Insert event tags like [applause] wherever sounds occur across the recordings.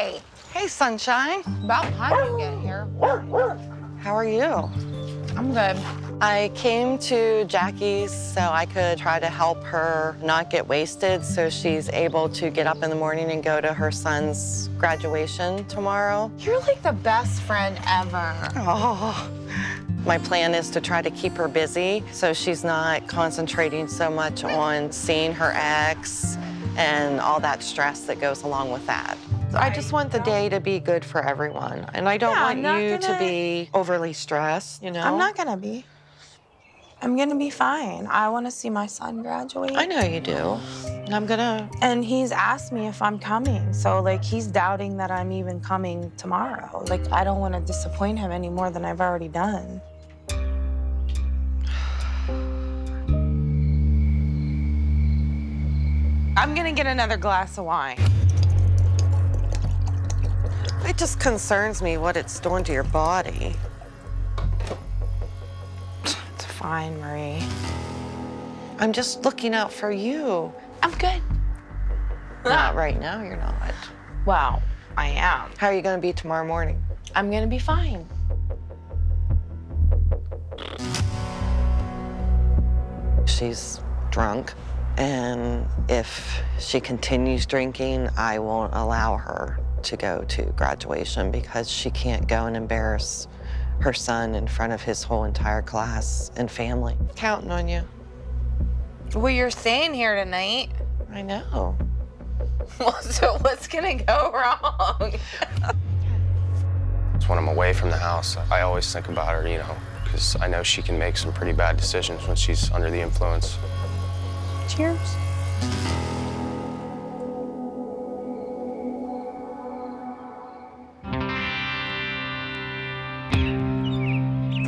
Hey, Hey, sunshine. about time you get here. How are you? I'm good. I came to Jackie's so I could try to help her not get wasted so she's able to get up in the morning and go to her son's graduation tomorrow. You're like the best friend ever. Oh. My plan is to try to keep her busy so she's not concentrating so much on seeing her ex and all that stress that goes along with that. I just want the day to be good for everyone. And I don't Yeah, want you to gonna- be overly stressed, you know? I'm not gonna be. I'm gonna be fine. I wanna see my son graduate. I know you do. And I'm gonna. And he's asked me if I'm coming. So, like, he's doubting that I'm even coming tomorrow. Like, I don't wanna disappoint him any more than I've already done. I'm gonna get another glass of wine. It just concerns me what it's doing to your body. It's fine, Marie. I'm just looking out for you. I'm good. Not right now, you're not. Well, I am. How are you gonna be tomorrow morning? I'm gonna be fine. She's drunk, and if she continues drinking, I won't allow her to go to graduation because she can't go and embarrass her son in front of his whole entire class and family. Counting on you. Well, you're staying here tonight. I know. [laughs] Well, so what's gonna go wrong? When I'm away from the house, I always think about her, you know, because I know she can make some pretty bad decisions when she's under the influence. Cheers.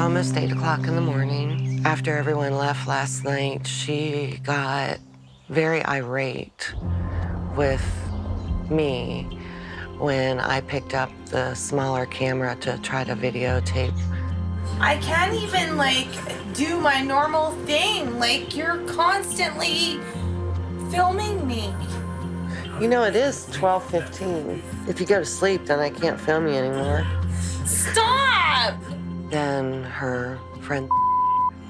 Almost 8 o'clock in the morning. After everyone left last night, she got very irate with me when I picked up the smaller camera to try to videotape. I can't even like do my normal thing. Like you're constantly filming me. You know, it is 12:15. If you go to sleep, then I can't film you anymore. Stop! Then her friend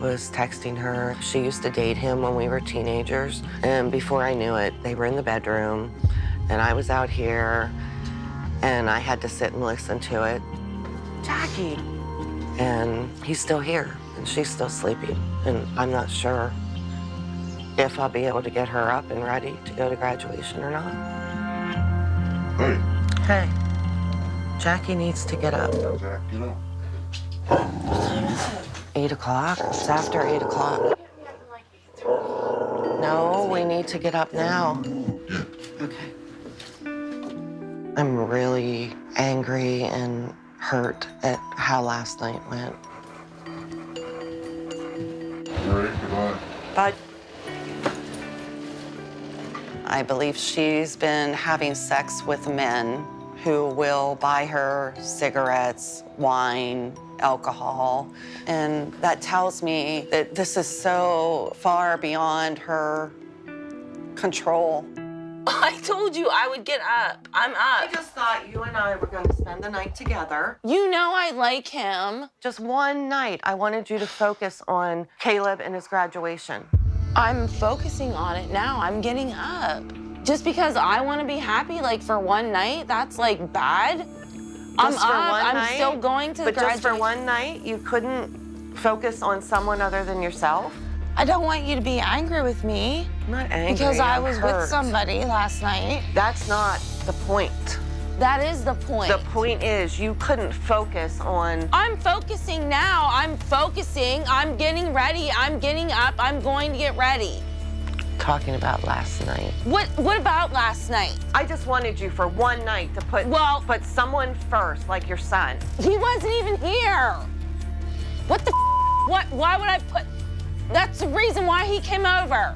was texting her. She used to date him when we were teenagers. And before I knew it, they were in the bedroom, and I was out here, and I had to sit and listen to it. Jackie! And he's still here, and she's still sleeping. And I'm not sure if I'll be able to get her up and ready to go to graduation or not. Hey, Hey, Jackie needs to get up. Jack, you know. Eight o'clock? It's after eight o'clock. No, we need to get up now. Yeah. Okay. I'm really angry and hurt at how last night went. All right, goodbye. But I believe she's been having sex with men who will buy her cigarettes, wine, alcohol. And that tells me that this is so far beyond her control. [laughs] I told you I would get up. I'm up. I just thought you and I were going to spend the night together. You know I like him. Just one night, I wanted you to focus on Caleb and his graduation. I'm focusing on it now. I'm getting up. Just because I want to be happy, like for one night, that's like bad. I'm for up. I'm night? still going to the But just for one night, you couldn't focus on someone other than yourself? I don't want you to be angry with me I'm not angry. because I I'm was hurt. with somebody last night. That's not the point. That is the point. The point is you couldn't focus on. I'm focusing now. I'm focusing. I'm getting ready. I'm getting up. I'm going to get ready. Talking about last night. What what about last night? I just wanted you for one night to put Well- put someone first, like your son. He wasn't even here. What the f- what why would I put That's the reason why he came over.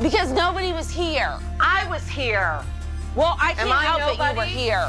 Because nobody was here. I was here. Well, I can't I help that you were here.